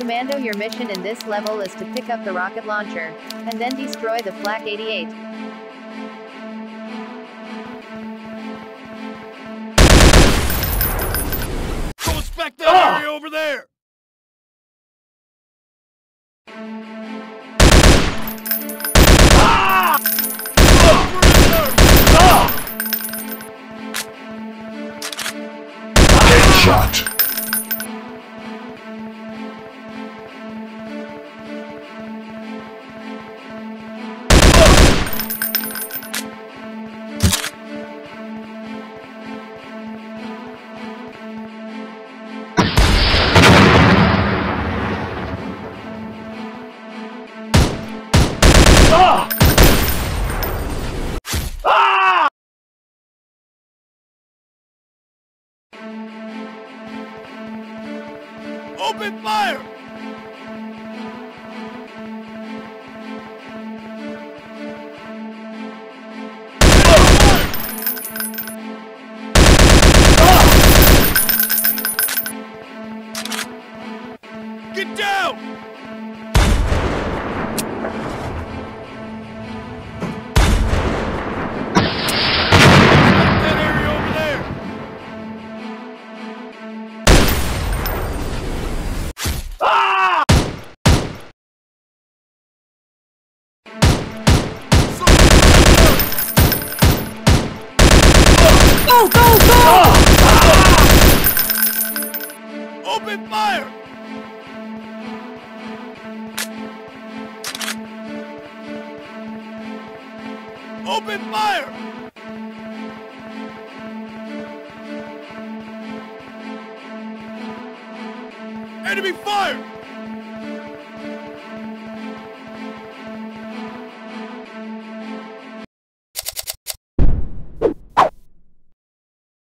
Commando your mission in this level is to pick up the rocket launcher, and then destroy the Flak 88. Go inspect that area over there! Headshot. Open fire! Get down! Go, go, go! Open fire! Open fire! Enemy fire!